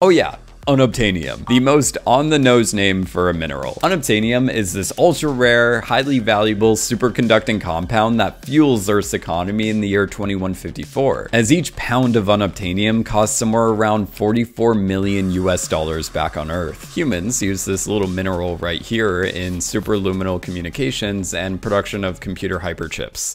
Oh yeah, Unobtainium, the most on-the-nose name for a mineral. Unobtainium is this ultra-rare, highly valuable superconducting compound that fuels Earth's economy in the year 2154, as each pound of unobtainium costs somewhere around 44 million US dollars back on Earth. Humans use this little mineral right here in superluminal communications and production of computer hyperchips.